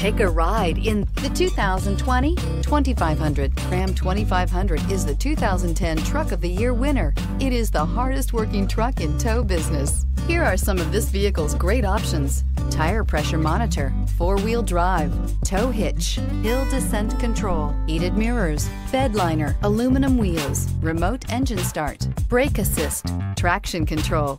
Take a ride in the 2020 2500. Ram 2500 is the 2010 Truck of the Year winner. It is the hardest working truck in tow business. Here are some of this vehicle's great options. Tire pressure monitor, four-wheel drive, tow hitch, hill descent control, heated mirrors, bed liner, aluminum wheels, remote engine start, brake assist, traction control.